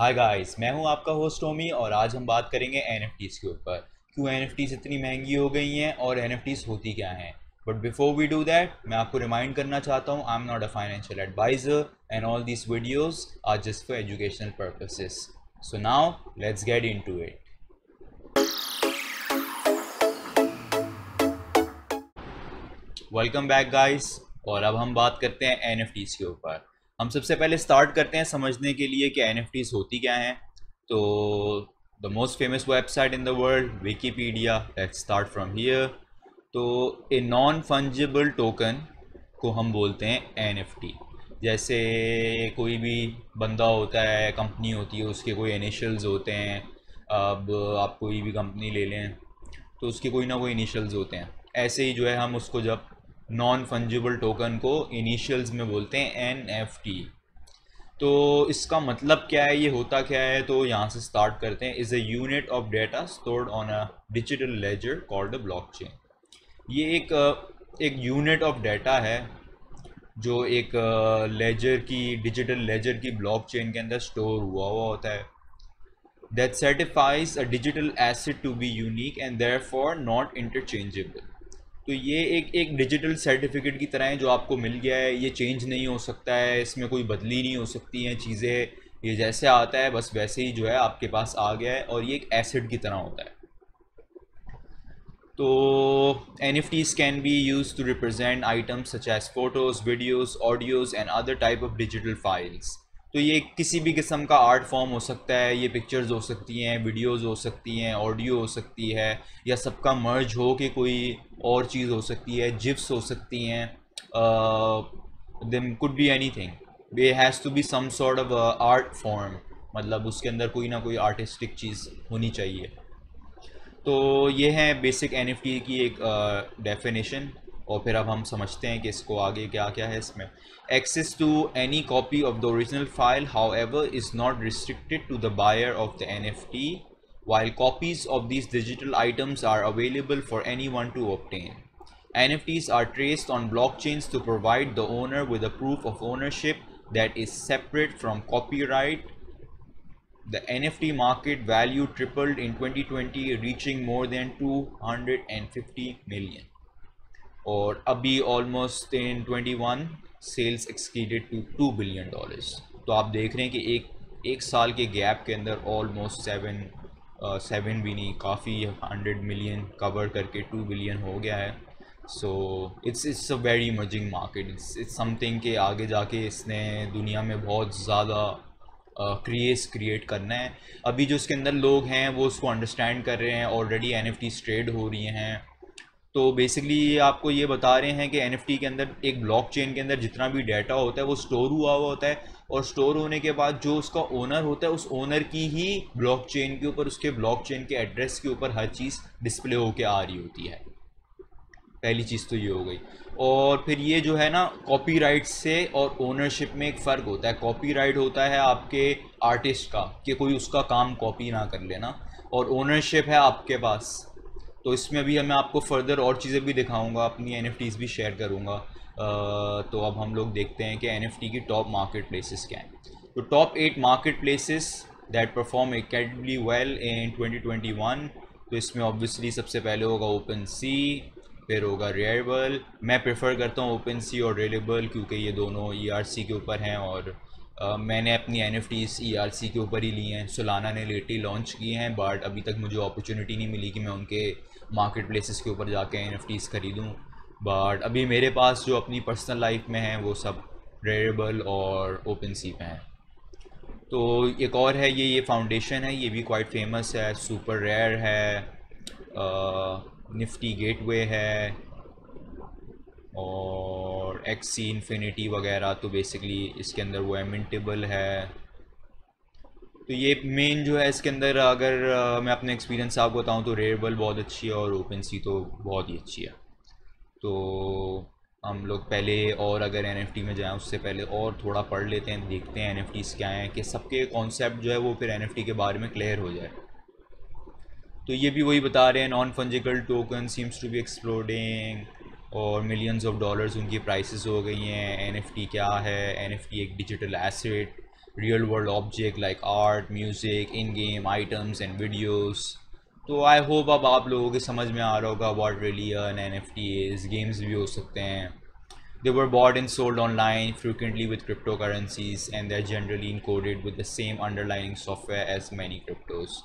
Hi guys मैं हूँ आपका होस्ट ओमी और आज हम बात करेंगे एन के ऊपर। क्यों एन इतनी महँगी हो गई हैं और एन होती क्या हैं? But before we do that मैं आपको रिमाइंड करना चाहता हूँ I am not a financial advisor and all this videos are just for educational purposes so now let's get into it welcome back guys और अब हम बात करते हैं एन के ऊपर। हम सबसे पहले स्टार्ट करते हैं समझने के लिए कि एन होती क्या हैं। तो the most famous website in the world Wikipedia let's start from here तो ए नॉन फंजिबल टोकन को हम बोलते हैं एनएफटी जैसे कोई भी बंदा होता है कंपनी होती है, उसके कोई इनिशियल्स होते हैं, अब आप कोई भी कंपनी ले लें तो उसके कोई ना कोई इनिशियल्स होते हैं। ऐसे ही जो है, हम उसको जब नॉन फंजिबल टोकन को इनिशियल्स में बोलते हैं एन एफ़ टी तो इसका मतलब क्या है? ये होता क्या है? तो यहाँ से स्टार्ट करते हैं। Is a unit of data stored on a digital ledger called blockchain ये एक एक यूनिट ऑफ़ डेटा है, जो एक लेजर की डिजिटल लेजर की ब्लॉकचेन के अंदर स्टोर हुआ हुआ होता है। That certifies a digital asset to be unique and therefore not interchangeable तो ये एक एक डिजिटल सर्टिफिकेट की तरह है जो आपको मिल गया है। ये चेंज नहीं हो सकता है, इसमें कोई बदली नहीं हो सकती हैं चीज़ें। ये जैसे आता है, बस वैसे ही जो है आपके पास आ गया है और ये एक एसिड की तरह होता है। तो N F Ts can be used to represent items such as photos videos audios and other type of digital files तो ये किसी भी किस्म का आर्ट फॉर्म हो सकता है ये पिक्चर्स हो सकती हैं वीडियोस हो सकती हैं ऑडियो हो सकती है या सबका मर्ज हो के कोई और चीज़ हो सकती है जिप्स हो सकती हैं them could be anything way has to be some sort of art form मतलब उसके अंदर कोई ना कोई आर्टिस्टिक चीज़ होनी चाहिए। तो ये है बेसिक एनएफटी की एक डेफिनेशन uh, और फिर अब हम समझते हैं कि इसको आगे क्या क्या है इसमें access to any copy of the original file however is not restricted to the buyer of the N F T while copies of these digital items are available for anyone to obtain. NFTs are traced on blockchains to provide the owner with a proof of ownership that is separate from copyright. The NFT market value tripled in 2020, reaching more than 250 million. और अभी almost in 21 sales exceeded to two billion dollars तो आप देख रहे हैं कि एक एक साल के गैप के अंदर ऑलमोस्ट सेवन सेवन भी नहीं, काफ़ी हंड्रेड मिलियन कवर करके टू बिलियन हो गया है। So it's it's a very emerging market it's it's something के आगे जाके इसने दुनिया में बहुत ज़्यादा क्रिएस क्रिएट करना है। अभी जो इसके अंदर लोग हैं, वो उसको अंडरस्टैंड कर रहे हैं। ऑलरेडी एन एफ़ ट्रेड हो रही हैं। तो बेसिकली ये आपको ये बता रहे हैं कि एनएफटी के अंदर, एक ब्लॉक चेन के अंदर जितना भी डाटा होता है, वो स्टोर हुआ हुआ होता है और स्टोर होने के बाद जो उसका ओनर होता है, उस ओनर की ही ब्लॉक चेन के ऊपर, उसके ब्लॉक चेन के एड्रेस के ऊपर हर चीज़ डिस्प्ले होके आ रही होती है। पहली चीज़ तो ये हो गई। और फिर ये जो है ना कॉपीराइट से और ओनरशिप में एक फ़र्क होता है। कॉपीराइट होता है आपके आर्टिस्ट का कि कोई उसका काम कॉपी ना कर लेना और ओनरशिप है आपके पास। तो इसमें अभी मैं आपको फर्दर और चीज़ें भी दिखाऊँगा अपनी एन भी शेयर करूँगा। तो अब हम लोग देखते हैं कि एनएफटी की टॉप मार्केट प्लेसेस क्या हैं। तो top eight market places that perform incredibly well in 2021 तो इसमें ऑब्वियसली सबसे पहले होगा ओपन सी फिर होगा रेयरबल मैं प्रेफर करता हूँ ओपन सी और रेलेबल क्योंकि ये दोनों ई e के ऊपर हैं और Uh, मैंने अपनी N F E R C के ऊपर ही ली हैं। सोलाना ने लेटी लॉन्च किए हैं बट अभी तक मुझे अपॉर्चुनिटी नहीं मिली कि मैं उनके मार्केट प्लेसेस के ऊपर जाके एन ख़रीदूँ। बट अभी मेरे पास जो अपनी पर्सनल लाइफ में है, वो सब रेयरेबल और ओपन सी पे हैं। तो एक और है, ये ये फाउंडेशन है, ये भी क्वाइट फ़ेमस है सुपर रेयर है निफ्टी गेटवे है, और एक्सी इन्फिनिटी वगैरह तो बेसिकली इसके अंदर वो एमिंटेबल है तो ये मेन जो है इसके अंदर अगर मैं अपने एक्सपीरियंस आपको बताऊँ तो रेयरबल बहुत अच्छी है और ओपन सी तो बहुत ही अच्छी है। तो हम लोग पहले और अगर एनएफटी में जाएँ, उससे पहले और थोड़ा पढ़ लेते हैं, देखते हैं एनएफटी क्या हैं, कि सबके कॉन्सेप्ट जो है वो फिर एनएफटी के बारे में क्लियर हो जाए। तो ये भी वही बता रहे हैं non fungible token seems to be exploding और मिलियंस ऑफ़ डॉलर्स उनकी प्राइसेस हो गई हैं एनएफटी क्या है एनएफटी एक digital asset real world object like art music in game items and videos. तो आई होप अब आप लोगों के समझ में आ रहा होगा what रिलियन N F T as games भी हो सकते हैं। They were bought and sold online frequently with cryptocurrencies and they're generally encoded with the same underlining software as many cryptos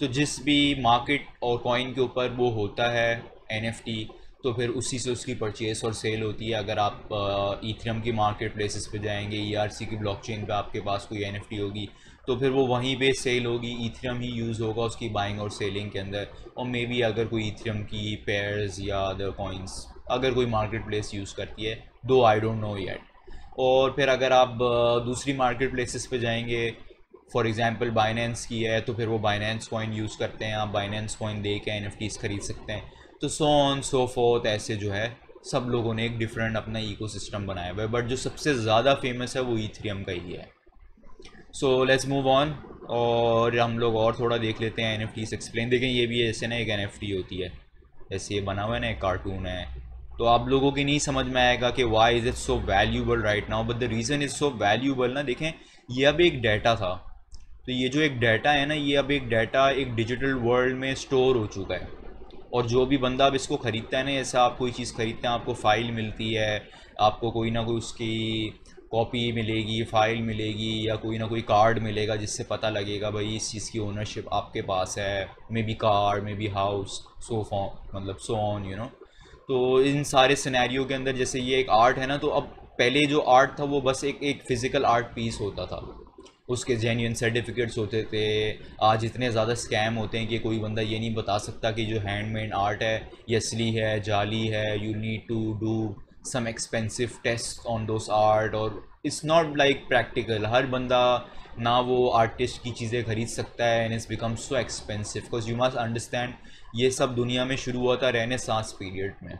तो जिस भी मार्केट और कॉइन के ऊपर वो होता है एन एफ़ टी तो फिर उसी से उसकी परचेस और सेल होती है। अगर आप ईथरम की मार्केट प्लेसेस पे जाएँगे ई आर सी की ब्लॉकचेन पे आपके पास कोई एनएफटी होगी तो फिर वो वहीं पे सेल होगी। ईथरम ही यूज़ होगा उसकी बाइंग और सेलिंग के अंदर। और मे बी अगर कोई ईथरम की पेयर्स या अदर कॉइन्स अगर कोई मार्केट प्लेस यूज़ करती है दो आई डोंट नो येट और फिर अगर आप दूसरी मार्केट प्लेसेस पे जाएँगे फॉर एग्ज़ाम्पल बाइनेंस की है तो फिर वो बाइनेंस कॉइन यूज़ करते हैं। आप बाइनेंस कॉइन दे के एन खरीद सकते हैं। तो सो ऑन सो फोर्थ ऐसे जो है, सब लोगों ने एक डिफरेंट अपना इकोसिस्टम बनाया हुआ है बट जो सबसे ज़्यादा फ़ेमस है वो ईथरियम का ही है। सो लेट्स मूव ऑन और हम लोग और थोड़ा देख लेते हैं एन एफ़ एक्सप्लेन देखें, ये भी ऐसे ना एक एन एफ़ टी होती है जैसे ये बना हुआ है ना, एक कार्टून है। तो आप लोगों की नहीं समझ में आएगा कि why is it so valuable right now but the reason is so valuable ना, देखें, ये अब एक डाटा था। तो ये जो एक डाटा है ना, ये अब एक डाटा एक डिजिटल वर्ल्ड में स्टोर हो चुका है। और जो भी बंदा अब इसको ख़रीदता है ना, जैसे आप कोई चीज़ ख़रीदते हैं, आपको फ़ाइल मिलती है, आपको कोई ना कोई उसकी कॉपी मिलेगी, फ़ाइल मिलेगी या कोई ना कोई कार्ड मिलेगा जिससे पता लगेगा, भाई, इस चीज़ की ओनरशिप आपके पास है maybe car maybe house so फॉ मतलब सो ऑन यू नो तो इन सारे सिनेरियो के अंदर जैसे ये एक आर्ट है ना तो अब पहले जो आर्ट था, वो बस एक एक फ़िज़िकल आर्ट पीस होता था। उसके जेन्यून सर्टिफिकेट्स होते थे। आज इतने ज़्यादा स्कैम होते हैं कि कोई बंदा ये नहीं बता सकता कि जो हैंडमेड आर्ट है, ये असली है, जाली है you need to do some expensive test on those art और इट्स नॉट लाइक प्रैक्टिकल हर बंदा ना वो आर्टिस्ट की चीज़ें खरीद सकता है and it's become so expensive because you must understand ये सब दुनिया में शुरू हुआ था रहने सांस पीरियड में।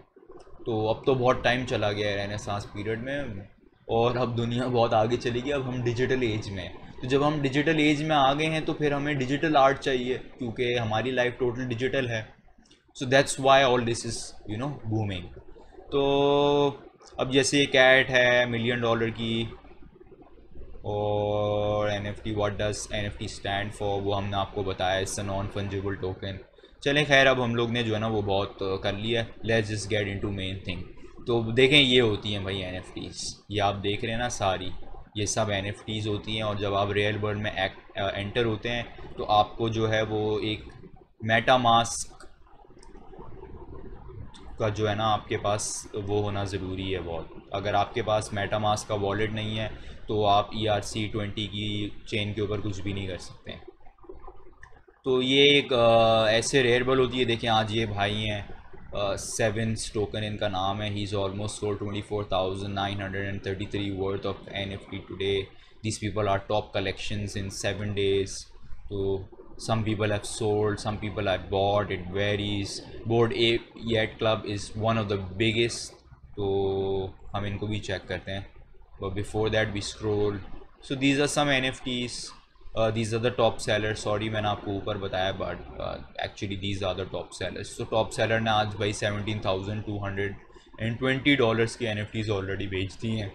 तो अब तो बहुत टाइम चला गया है रहने सांस पीरियड में। और अब दुनिया बहुत आगे चली गई, अब हम डिजिटल एज में तो जब हम डिजिटल एज में आ गए हैं तो फिर हमें डिजिटल आर्ट चाहिए, क्योंकि हमारी लाइफ टोटल डिजिटल है। So that's why all this is you know booming तो अब जैसे कैट है मिलियन डॉलर की, और N F T what does N F T stand for वो हमने आपको बताया इट्स नॉन फंजिबल टोकन चलें, खैर, अब हम लोग ने जो है ना, वो बहुत कर लिया let's just get into main thing तो देखें ये होती हैं भाई एन ये आप देख रहे हैं ना सारी। ये सब एन होती हैं और जब आप रियल वर्ल्ड में एक्ट एंटर होते हैं तो आपको जो है वो एक मेटा मास्क का जो है ना आपके पास वो होना ज़रूरी है बहुत अगर आपके पास मेटा मास्क का वॉलेट नहीं है तो आप ई आर सी ट्वेंटी की चेन के ऊपर कुछ भी नहीं कर सकते। तो ये एक आ, ऐसे रेयरबल होती है। देखें आज ये भाई हैं सेवन स्टोकन इनका नाम है। He is almost sold twenty four thousand nine hundred and thirty three worth of N F T today this people are top collection in seven days तो some people have sold some people have bought it varies bored ape club is one of the biggest तो हम इनको भी check करते हैं। But before that we scroll so these are some N F Ts these are the top seller sorry मैंने आपको ऊपर बताया but actually these are the top sellers तो टॉप सेलर ने आज भाई seventeen thousand two hundred and twenty dollars की N F Ts already बेच दी हैं।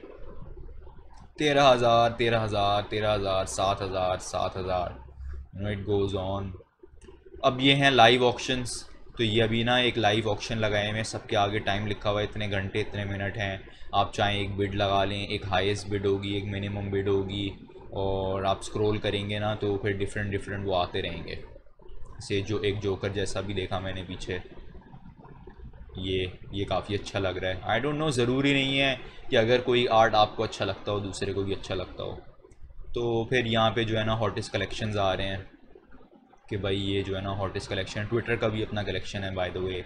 तेरह हज़ार तेरह हज़ार तेरह हज़ार, सात हज़ार सात हज़ार। नो इट गोज़ ऑन अब ये हैं लाइव ऑप्शंस तो ये अभी ना एक लाइव ऑप्शन लगाए हुए सबके आगे टाइम लिखा हुआ है। इतने घंटे, इतने मिनट हैं। आप चाहें एक बिड लगा लें। एक हाईएस्ट बिड होगी, एक मिनिमम बिड होगी। और आप स्क्रॉल करेंगे ना तो फिर डिफरेंट डिफरेंट वो आते रहेंगे। से जो एक जोकर जैसा भी देखा मैंने पीछे। ये ये काफ़ी अच्छा लग रहा है। आई डोंट नो ज़रूरी नहीं है कि अगर कोई आर्ट आपको अच्छा लगता हो, दूसरे को भी अच्छा लगता हो। तो फिर यहाँ पे जो है ना हॉटिस कलेक्शंस आ रहे हैं। कि भाई ये जो है ना हॉटिस कलेक्शन ट्विटर का भी अपना कलेक्शन है बाय द वे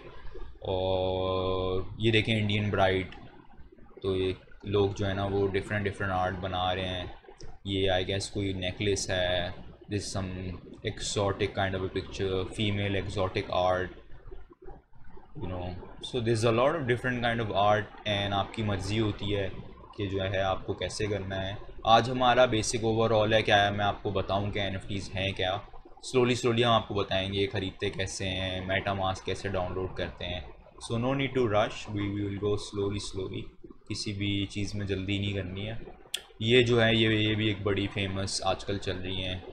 और ये देखें इंडियन ब्राइट तो ये लोग जो है ना, वो डिफरेंट डिफरेंट आर्ट बना रहे हैं। ये आई गेस कोई नेकलेस है। This some exotic kind of a picture female exotic art you know so this a lot of different kind of art and आपकी मर्ज़ी होती है कि जो है आपको कैसे करना है। आज हमारा बेसिक ओवरऑल है, क्या है मैं आपको बताऊँ कि एन हैं क्या? स्लोली स्लोली हम आपको बताएँगे ख़रीदते कैसे हैं मेटा मास्क कैसे डाउनलोड करते हैं। So no need to rush we will go slowly slowly किसी भी चीज़ में जल्दी नहीं करनी है। ये जो है, ये ये भी एक बड़ी फ़ेमस आजकल चल रही हैं।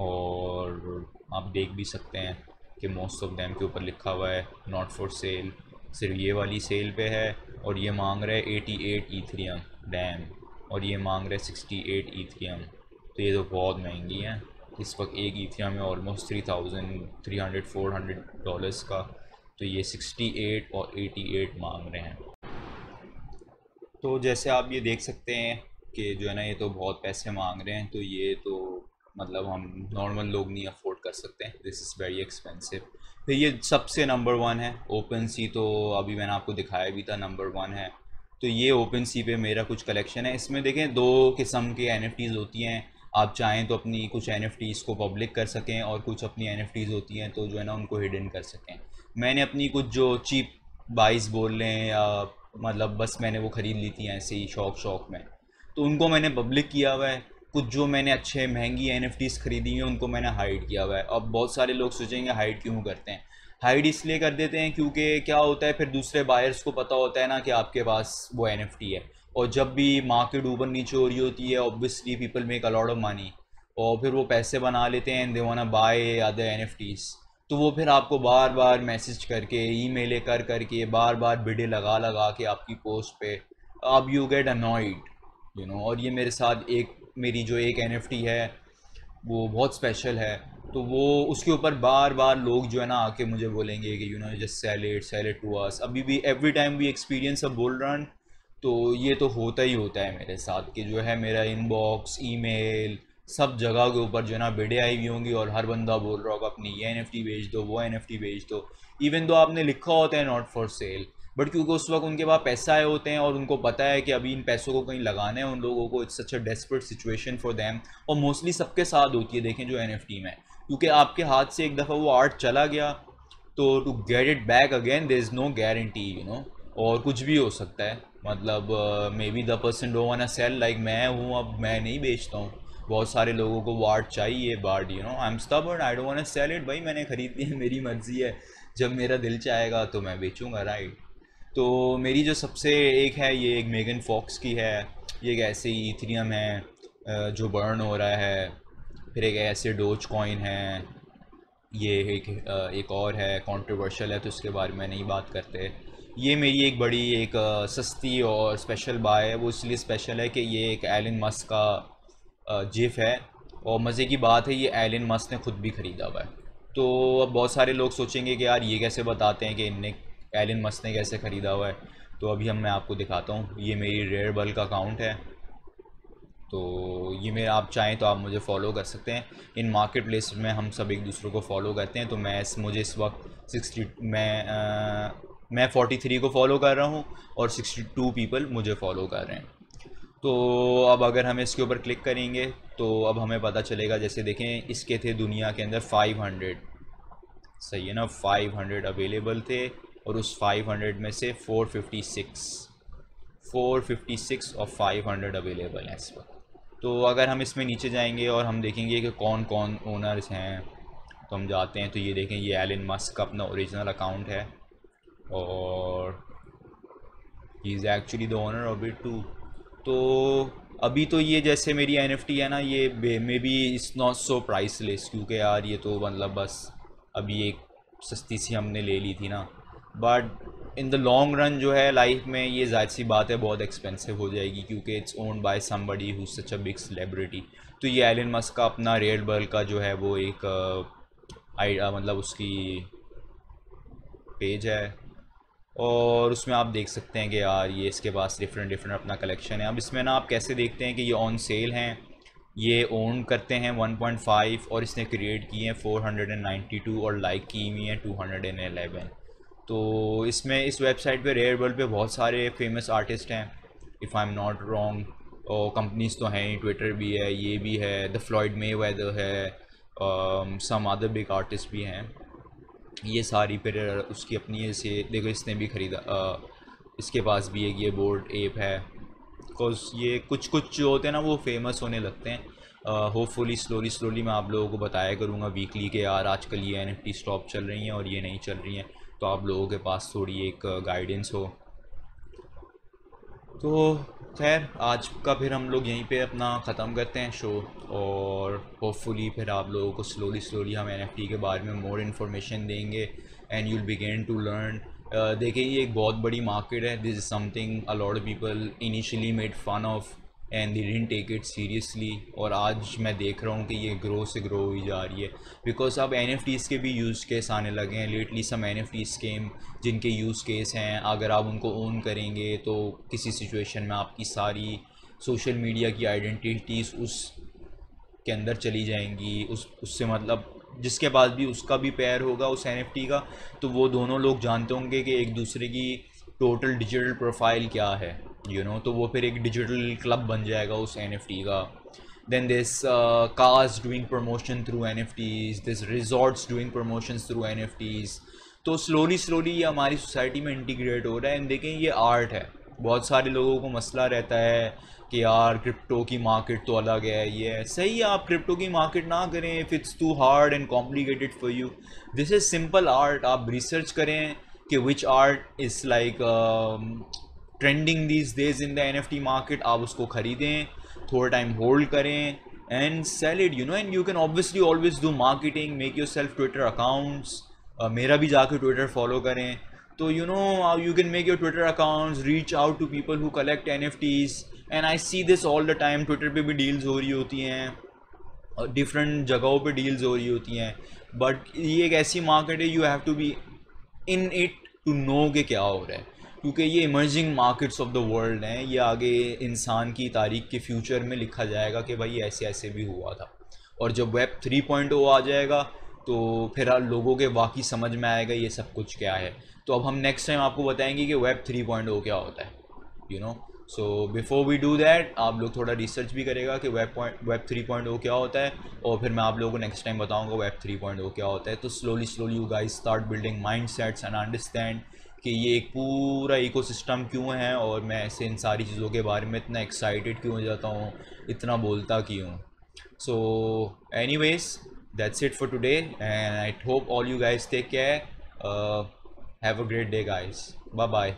और आप देख भी सकते हैं कि मोस्ट ऑफ़ डैम के ऊपर लिखा हुआ है नॉट फॉर सेल सिर्फ़ ये वाली सेल पे है और ये मांग रहा है 88 ईथरियम डैम और ये मांग रहा है 68 ईथरियम तो ये तो बहुत महँगी हैं। इस वक्त एक ईथिया में almost three thousand three hundred four hundred dollars का। तो ये सिक्सटी एट और एटी एट मांग रहे हैं। तो जैसे आप ये देख सकते हैं कि जो है ना, ये तो बहुत पैसे मांग रहे हैं तो ये तो मतलब हम नॉर्मल लोग नहीं अफोर्ड कर सकते हैं। दिस इज़ वेरी एक्सपेंसिव फिर ये सबसे नंबर वन है। ओपन सी तो अभी मैंने आपको दिखाया भी था नंबर वन है। तो ये ओपन सी पे मेरा कुछ कलेक्शन है। इसमें देखें, दो किस्म के एन होती हैं। आप चाहें तो अपनी कुछ एन को पब्लिक कर सकें और कुछ अपनी एन होती हैं तो जो है ना, उनको हिडन कर सकें। मैंने अपनी कुछ जो चीप बाइस बोल लें या मतलब बस मैंने वो ख़रीद ली थी ऐसे ही शौक शौक में। तो उनको मैंने पब्लिक किया हुआ है। कुछ जो मैंने अच्छे महँगी एन ख़रीदी हैं, उनको मैंने हाइड किया हुआ है। अब बहुत सारे लोग सोचेंगे हाइड क्यों करते हैं? हाइड इसलिए कर देते हैं क्योंकि क्या होता है, फिर दूसरे बायर्स को पता होता है ना कि आपके पास वो एनएफटी है। और जब भी मार्केट ऊपर नीचे हो रही होती है obviously people make a lot of money और फिर वो पैसे बना लेते हैं दे वाना बाय अदर एन तो वो फिर आपको बार बार मैसेज करके ई ईमेलें कर करके बार बार बिडे लगा लगा के आपकी पोस्ट पे। अब you get annoyed you know और ये मेरे साथ एक, मेरी जो एक एनएफटी है, वो बहुत स्पेशल है। तो वो, उसके ऊपर बार बार लोग जो है ना आके मुझे बोलेंगे कि you know just sell it sell it to us अभी भी एवरी टाइम भी एक्सपीरियंस अब बोल रहा तो ये तो होता ही होता है मेरे साथ कि जो है मेरा इनबॉक्स ईमेल सब जगह के ऊपर जो है ना वीडियो आई हुई होंगी और हर बंदा बोल रहा होगा, अपनी ये एन भेज दो, वो एन भेज दो। इवन तो आपने लिखा होता है नॉट फॉर सेल बट क्योंकि उस वक्त उनके पास पैसा आए होते हैं और उनको पता है कि अभी इन पैसों को कहीं लगाना है उन लोगों को it's such a desperate situation for them और मोस्टली सबके साथ होती है, देखें जो एनएफटी में। क्योंकि आपके हाथ से एक दफ़ा वो आर्ट चला गया तो to get it back again there is no guarantee you know और कुछ भी हो सकता है। मतलब मे बी द पर्सन डो वन अ सेल लाइक मैं हूँ, अब मैं नहीं बेचता हूँ। बहुत सारे लोगों को वार्ड चाहिए board you know I am stubborn I don't want sell it भाई मैंने ख़रीद लिया, मेरी मर्ज़ी है। जब मेरा दिल चाहेगा तो मैं बेचूँगा राइट तो मेरी जो सबसे एक है, ये एक मेगन फॉक्स की है। ये एक ऐसे ईथरियम है जो बर्न हो रहा है। फिर एक ऐसे डोज कॉइन है। ये एक एक और है कंट्रोवर्शियल है तो उसके बारे में नहीं बात करते। ये मेरी एक बड़ी, एक सस्ती और स्पेशल बाय है। वो इसलिए स्पेशल है कि ये एक एलन मस्क का जिफ है। और मज़े की बात है, ये एलन मस्क ने ख़ुद भी ख़रीदा हुआ है। तो अब बहुत सारे लोग सोचेंगे कि यार ये कैसे बताते हैं कि इनने एलन मस्क ने कैसे ख़रीदा हुआ है? तो अभी हम मैं आपको दिखाता हूँ। ये मेरी रेयर बल का अकाउंट है। तो ये मेरा आप चाहें तो आप मुझे फॉलो कर सकते हैं। इन मार्केट प्लेस में हम सब एक दूसरे को फॉलो करते हैं। तो मैं इस मुझे इस वक्त सिक्सटी मैं आ, मैं 43 को फॉलो कर रहा हूँ और 62 पीपल मुझे फॉलो कर रहे हैं। तो अब अगर हम इसके ऊपर क्लिक करेंगे तो अब हमें पता चलेगा जैसे देखें इसके थे दुनिया के अंदर 500 सही है ना? 500 अवेलेबल थे। और उस 500 में से 456 456 और 500 अवेलेबल हैं इस वक्त तो अगर हम इसमें नीचे जाएँगे और हम देखेंगे कि कौन कौन ओनर्स हैं तो हम जाते हैं तो ये देखें, ये एलन मस्क का अपना ओरिजिनल अकाउंट है और he is actually the owner of it too तो अभी तो ये जैसे मेरी एनएफटी है ना, ये maybe it's not so priceless क्योंकि यार ये तो मतलब बस अभी एक सस्ती सी हमने ले ली थी ना। But in the long run जो है लाइफ में ये ज़ाहिर सी बात है बहुत एक्सपेंसिव हो जाएगी क्योंकि it's owned by somebody who such a big celebrity तो ये एलन मस्क का अपना रेड बर्ल का जो है वो एक आई uh, मतलब उसकी पेज है। और उसमें आप देख सकते हैं कि यार ये इसके पास डिफरेंट डिफरेंट अपना कलेक्शन है। अब इसमें ना आप कैसे देखते हैं कि ये ऑन सेल हैं? ये ओन करते हैं 1.5 और इसने क्रिएट किए हैं 492 और लाइक की हुई हैं 211 तो इसमें इस वेबसाइट पे रेयर वर्ल्ड पे बहुत सारे फ़ेमस आर्टिस्ट हैं। If I am not wrong और कंपनीज़ तो हैं ट्विटर भी है, ये भी है द फ्लॉइड मे वेदर है सम अदर बिग आर्टिस्ट भी हैं। ये सारी फिर उसकी अपनी से देखो इसने भी ख़रीदा इसके पास भी एक ये बोर्ड एप है। बिकॉज़ ये कुछ कुछ जो होते हैं ना, वो फ़ेमस होने लगते हैं। होपफुली स्लोली स्लोली मैं आप लोगों को बताया करूँगा वीकली के यार आजकल ये एन एफ़ स्टॉप चल रही हैं और ये नहीं चल रही हैं। तो आप लोगों के पास थोड़ी एक गाइडेंस हो। तो खैर, आज का फिर हम लोग यहीं पे अपना ख़त्म करते हैं शो और होपफुली फिर आप लोगों को स्लोली स्लोली हम एनएफटी के बारे में मोर इन्फॉर्मेशन देंगे and you'll begin to learn देखिए ये एक बहुत बड़ी मार्केट है। This is something a lot people initially made fun of and they didn't take it seriously और आज मैं देख रहा हूँ कि ये ग्रो से ग्रो हुई जा रही है। बिकॉज़ अब एन के भी यूज़ केस आने लगे हैं। Lately some N F scam जिनके यूज़ केस हैं। अगर आप उनको ओन करेंगे तो किसी सिचुएशन में आपकी सारी सोशल मीडिया की आइडेंटिटीज़ उस के अंदर चली जाएँगी। उस, उससे मतलब जिसके पास भी उसका भी पैर होगा उस एन का तो वो दोनों लोग जानते होंगे कि एक दूसरे की टोटल डिजिटल प्रोफ़ाइल क्या है। यू नो तो वो फिर एक डिजिटल क्लब बन जाएगा उस एनएफटी का। Then this cars doing promotion through N F Ts this resorts doing promotion through N F Ts तो स्लोली स्लोली ये हमारी सोसाइटी में इंटीग्रेट हो रहा है। एंड देखें, ये आर्ट है। बहुत सारे लोगों को मसला रहता है कि यार क्रिप्टो की मार्केट तो अलग है, ये सही है, आप क्रिप्टो की मार्केट ना करें। If it's too hard and complicated for you this is simple art आप रिसर्च करें कि which art is like trending these days in the N F T market आप उसको ख़रीदें, थोड़ा टाइम होल्ड करें and sell it you know and you can obviously always do marketing make yourself Twitter accounts मेरा भी जाके Twitter follow करें। तो you know you can make your Twitter accounts reach out to people who collect N F Ts and I see this all the time Twitter पे भी deals हो रही होती हैं डिफरेंट जगहों पे डील्स हो रही होती हैं बट ये एक ऐसी मार्केट है you have to be in it to know के क्या हो रहा है। क्योंकि ये emerging markets of the world हैं, ये आगे इंसान की तारीख के फ्यूचर में लिखा जाएगा कि भाई ऐसे ऐसे भी हुआ था। और जब वेब थ्री पॉइंट ओ आ जाएगा तो फिर लोगों के वाकई समझ में आएगा ये सब कुछ क्या है। तो अब हम नेक्स्ट टाइम आपको बताएँगे कि वेब थ्री पॉइंट ओ क्या होता है you you know so before we do that आप लोग थोड़ा रिसर्च भी करेगा कि web point web three point O क्या होता है, और फिर मैं आप लोगों को नेक्स्ट टाइम बताऊँगा वेब थ्री पॉइंट ओ क्या होता है। तो slowly slowly you guys start building mindsets and understand कि ये एक पूरा इकोसिस्टम क्यों है, और मैं ऐसे इन सारी चीज़ों के बारे में इतना एक्साइटेड क्यों हो जाता हूँ, इतना बोलता क्यों? So anyways that's it for today and I hope all you guys take care have a great day guys bye bye